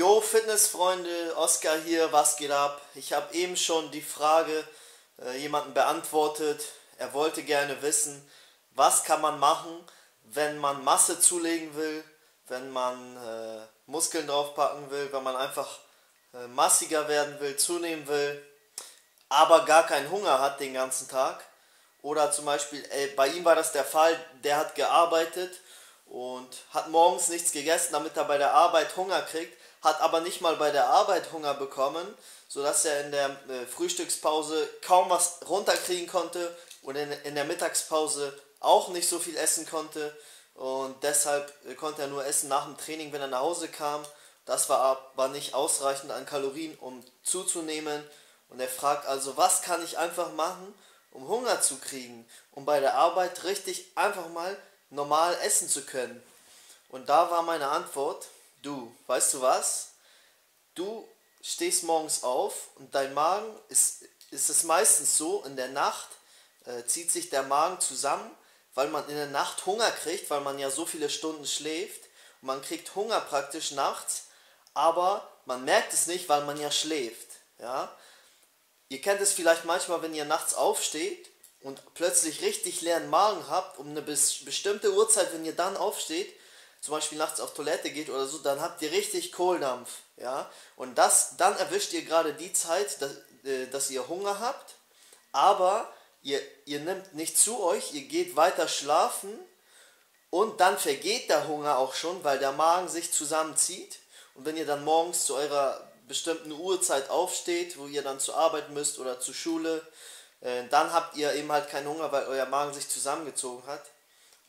Jo, Fitnessfreunde, Oskar hier, was geht ab? Ich habe eben schon die Frage äh, jemanden beantwortet. Er wollte gerne wissen, was kann man machen, wenn man Masse zulegen will, wenn man äh, Muskeln draufpacken will, wenn man einfach äh, massiger werden will, zunehmen will, aber gar keinen Hunger hat den ganzen Tag. Oder zum Beispiel, ey, bei ihm war das der Fall, der hat gearbeitet und hat morgens nichts gegessen, damit er bei der Arbeit Hunger kriegt, hat aber nicht mal bei der Arbeit Hunger bekommen, sodass er in der äh, Frühstückspause kaum was runterkriegen konnte und in, in der Mittagspause auch nicht so viel essen konnte und deshalb äh, konnte er nur essen nach dem Training, wenn er nach Hause kam. Das war aber nicht ausreichend an Kalorien, um zuzunehmen. Und er fragt also, was kann ich einfach machen, um Hunger zu kriegen, um bei der Arbeit richtig einfach mal normal essen zu können. Und da war meine Antwort, du, weißt du was? Du stehst morgens auf und dein Magen ist, ist es meistens so, in der Nacht äh, zieht sich der Magen zusammen, weil man in der Nacht Hunger kriegt, weil man ja so viele Stunden schläft. Und man kriegt Hunger praktisch nachts, aber man merkt es nicht, weil man ja schläft. Ja? Ihr kennt es vielleicht manchmal, wenn ihr nachts aufsteht und plötzlich richtig leeren Magen habt, um eine bestimmte Uhrzeit, wenn ihr dann aufsteht, zum Beispiel nachts auf Toilette geht oder so, dann habt ihr richtig Kohldampf, ja, und das, dann erwischt ihr gerade die Zeit, dass, äh, dass ihr Hunger habt, aber ihr, ihr nimmt nicht zu euch, ihr geht weiter schlafen und dann vergeht der Hunger auch schon, weil der Magen sich zusammenzieht. Und wenn ihr dann morgens zu eurer bestimmten Uhrzeit aufsteht, wo ihr dann zur Arbeit müsst oder zur Schule, äh, dann habt ihr eben halt keinen Hunger, weil euer Magen sich zusammengezogen hat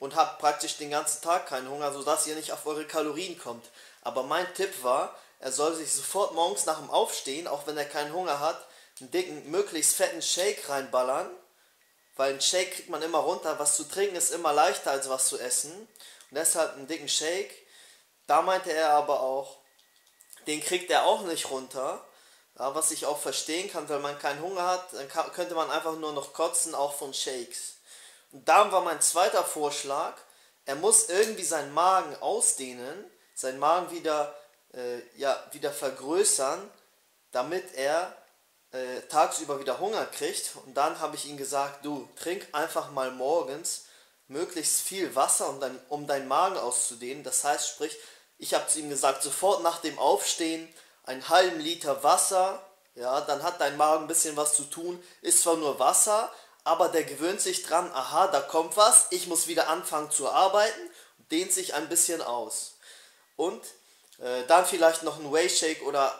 und habt praktisch den ganzen Tag keinen Hunger, sodass ihr nicht auf eure Kalorien kommt. Aber mein Tipp war, er soll sich sofort morgens nach dem Aufstehen, auch wenn er keinen Hunger hat, einen dicken, möglichst fetten Shake reinballern, weil ein Shake kriegt man immer runter, was zu trinken ist immer leichter als was zu essen und deshalb einen dicken Shake. Da meinte er aber auch, den kriegt er auch nicht runter, ja, was ich auch verstehen kann, wenn man keinen Hunger hat, dann könnte man einfach nur noch kotzen, auch von Shakes. Und da war mein zweiter Vorschlag, er muss irgendwie seinen Magen ausdehnen, seinen Magen wieder, äh, ja, wieder vergrößern, damit er äh, tagsüber wieder Hunger kriegt. Und dann habe ich ihm gesagt, du trink einfach mal morgens möglichst viel Wasser, um, dein, um deinen Magen auszudehnen. Das heißt, sprich, ich habe zu ihm gesagt, sofort nach dem Aufstehen einen halben Liter Wasser, ja, dann hat dein Magen ein bisschen was zu tun, ist zwar nur Wasser, aber der gewöhnt sich dran, aha, da kommt was, ich muss wieder anfangen zu arbeiten, dehnt sich ein bisschen aus. Und äh, dann vielleicht noch ein Whey Shake oder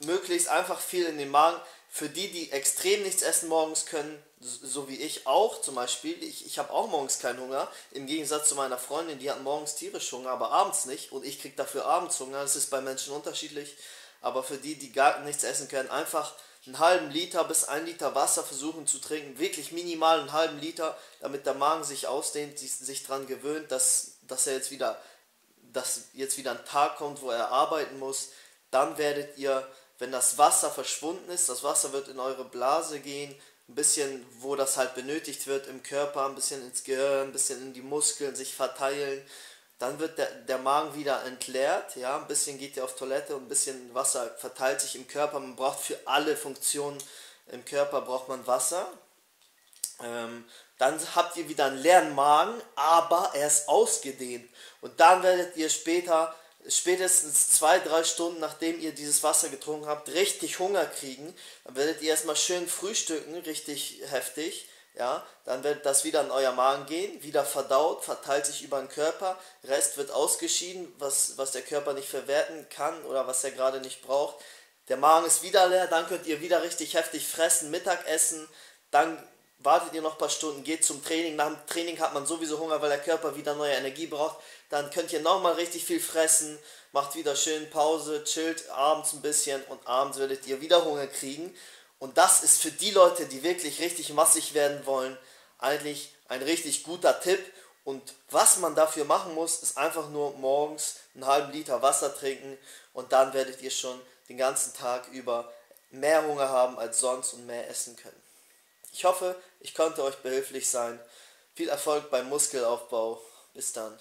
möglichst einfach viel in den Magen. Für die, die extrem nichts essen morgens können, so wie ich auch zum Beispiel, ich, ich habe auch morgens keinen Hunger, im Gegensatz zu meiner Freundin, die hat morgens tierisch Hunger, aber abends nicht und ich kriege dafür abends Hunger, das ist bei Menschen unterschiedlich, aber für die, die gar nichts essen können, einfach einen halben Liter bis ein Liter Wasser versuchen zu trinken, wirklich minimal einen halben Liter, damit der Magen sich ausdehnt, sich daran gewöhnt, dass, dass er jetzt wieder, dass jetzt wieder ein Tag kommt, wo er arbeiten muss, dann werdet ihr, wenn das Wasser verschwunden ist, das Wasser wird in eure Blase gehen, ein bisschen, wo das halt benötigt wird im Körper, ein bisschen ins Gehirn, ein bisschen in die Muskeln sich verteilen dann wird der, der Magen wieder entleert, ja, ein bisschen geht ihr auf Toilette und ein bisschen Wasser verteilt sich im Körper. Man braucht für alle Funktionen im Körper braucht man Wasser. Ähm, dann habt ihr wieder einen leeren Magen, aber er ist ausgedehnt. Und dann werdet ihr später, spätestens zwei, drei Stunden nachdem ihr dieses Wasser getrunken habt, richtig Hunger kriegen. Dann werdet ihr erstmal schön frühstücken, richtig heftig ja, dann wird das wieder in euer Magen gehen, wieder verdaut, verteilt sich über den Körper, Rest wird ausgeschieden, was, was der Körper nicht verwerten kann oder was er gerade nicht braucht. Der Magen ist wieder leer, dann könnt ihr wieder richtig heftig fressen, Mittagessen, dann wartet ihr noch ein paar Stunden, geht zum Training, nach dem Training hat man sowieso Hunger, weil der Körper wieder neue Energie braucht, dann könnt ihr nochmal richtig viel fressen, macht wieder schön Pause, chillt abends ein bisschen und abends werdet ihr wieder Hunger kriegen und das ist für die Leute, die wirklich richtig massig werden wollen, eigentlich ein richtig guter Tipp. Und was man dafür machen muss, ist einfach nur morgens einen halben Liter Wasser trinken und dann werdet ihr schon den ganzen Tag über mehr Hunger haben als sonst und mehr essen können. Ich hoffe, ich konnte euch behilflich sein. Viel Erfolg beim Muskelaufbau. Bis dann.